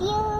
you.